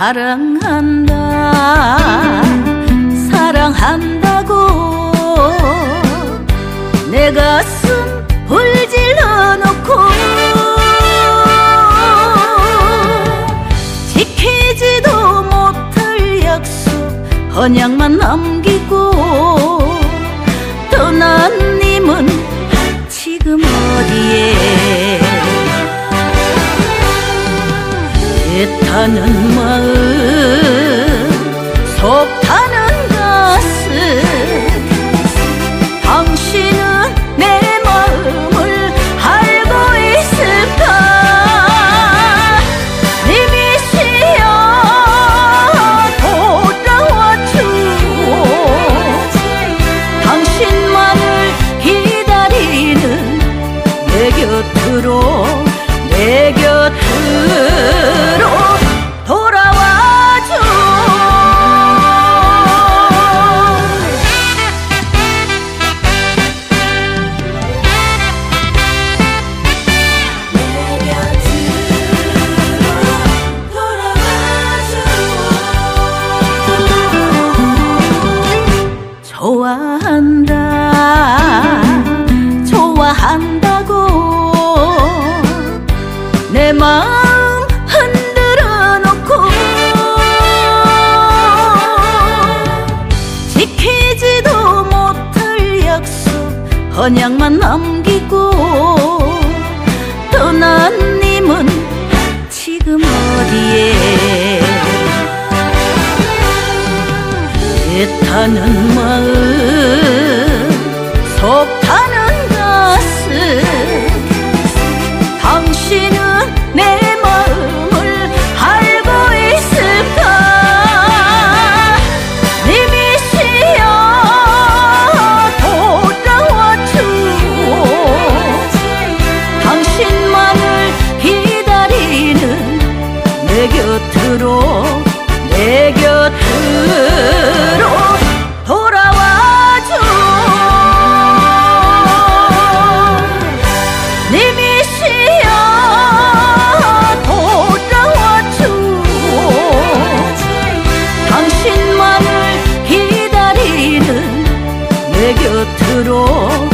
사랑한다. 사랑한다고. 내 가슴 불질러 놓고 지키지도 못할 약속 언약만 남기고 애타는 마음 속 타는 가슴 당신은 내 마음을 알고 있을까? 님이 시여 돌아와주오 당신만을 기다리는 내 곁으로 내 곁으로 언약만 남기고 떠난 님은 지금 어디에? 애타는 마음 속 내 곁으로 돌아와줘. 네 미시여 돌아와줘. 당신만을 기다리는 내 곁으로